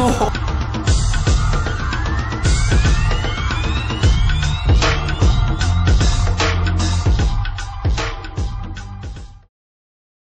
そ う